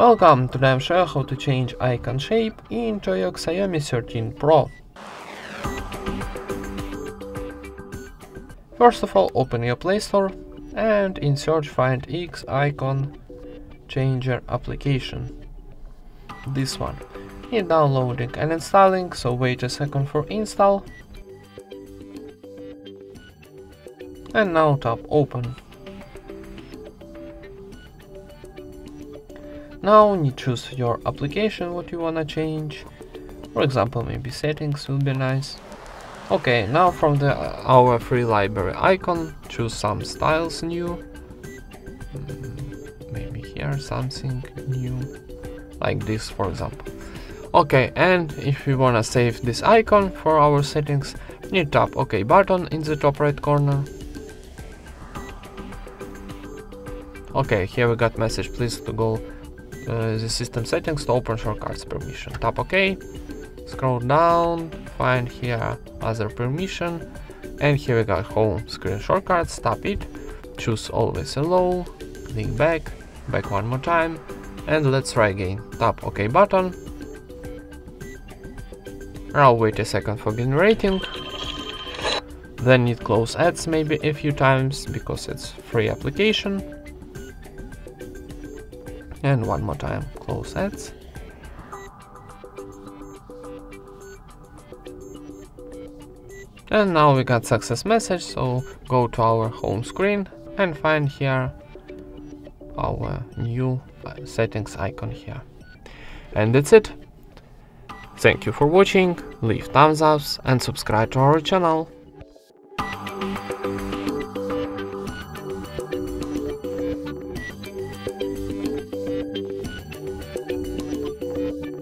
Welcome, today I'm showing how to change icon shape in Joyoke Xiaomi 13 Pro. First of all, open your Play Store and in search find X icon changer application. This one. Need downloading and installing, so wait a second for install. And now tap open. Now you choose your application, what you wanna change. For example, maybe settings will be nice. Okay, now from the uh, our free library icon, choose some styles new. Mm, maybe here something new, like this for example. Okay, and if we wanna save this icon for our settings, you tap OK button in the top right corner. Okay, here we got message, please to go the system settings to open shortcuts permission. Tap OK, scroll down, find here other permission, and here we got home screen shortcuts, tap it, choose always allow, click back, back one more time, and let's try again. Tap OK button. I'll wait a second for generating. Then need close ads maybe a few times because it's free application and one more time close ads and now we got success message so go to our home screen and find here our new uh, settings icon here. And that's it. Thank you for watching. Leave thumbs ups and subscribe to our channel